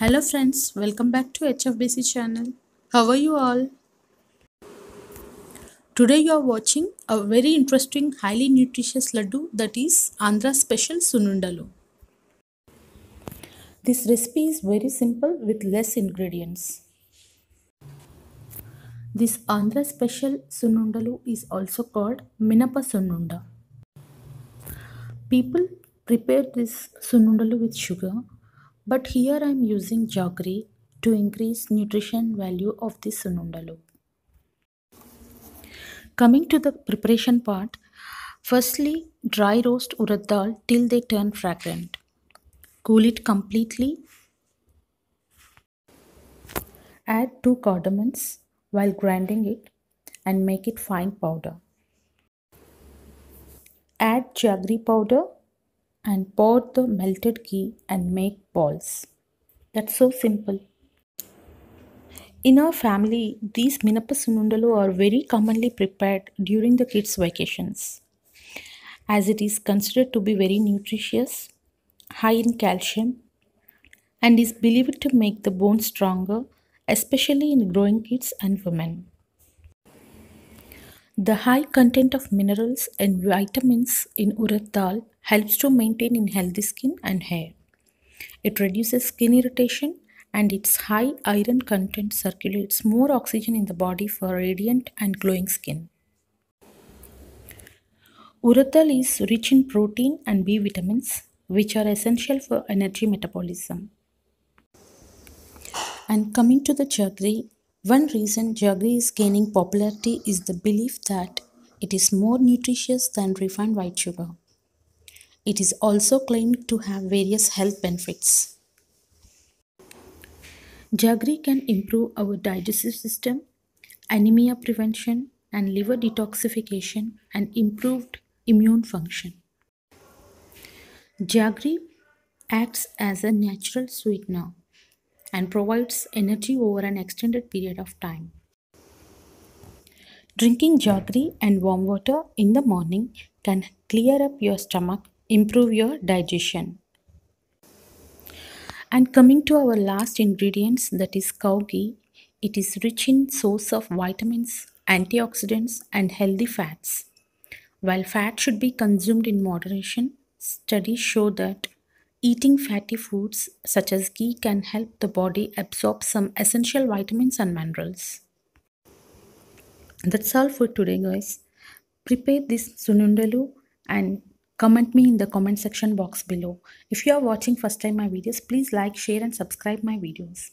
Hello friends, welcome back to HFBC channel. How are you all? Today you are watching a very interesting highly nutritious laddu that is Andhra special sunnundalu. This recipe is very simple with less ingredients. This Andhra special sunnundalu is also called Minapa sunnunda. People prepare this sunnundalu with sugar, but here I am using jaggery to increase nutrition value of this sunnundalu. Coming to the preparation part, firstly dry roast urad dal till they turn fragrant. Cool it completely. Add two cardamoms while grinding it and make it fine powder. Add jaggery powder and pour the melted ghee and make balls. That's so simple. In our family, these Minapa Sunnundalu are very commonly prepared during the kids' vacations as it is considered to be very nutritious, high in calcium, and is believed to make the bones stronger, especially in growing kids and women. The high content of minerals and vitamins in urad dal helps to maintain in healthy skin and hair. It reduces skin irritation and its high iron content circulates more oxygen in the body for radiant and glowing skin. Urad dal is rich in protein and B vitamins which are essential for energy metabolism. And coming to the jaggery, one reason jaggery is gaining popularity is the belief that it is more nutritious than refined white sugar. It is also claimed to have various health benefits. Jaggery can improve our digestive system, anemia prevention, and liver detoxification and improved immune function. Jaggery acts as a natural sweetener and provides energy over an extended period of time. Drinking jaggery and warm water in the morning can clear up your stomach, improve your digestion. And coming to our last ingredients that is cow ghee, it is rich in source of vitamins, antioxidants and healthy fats. While fat should be consumed in moderation, studies show that eating fatty foods such as ghee can help the body absorb some essential vitamins and minerals. That's all for today guys. Prepare this sunnundalu and comment me in the comment section box below. If you are watching first time my videos, please like, share and subscribe my videos.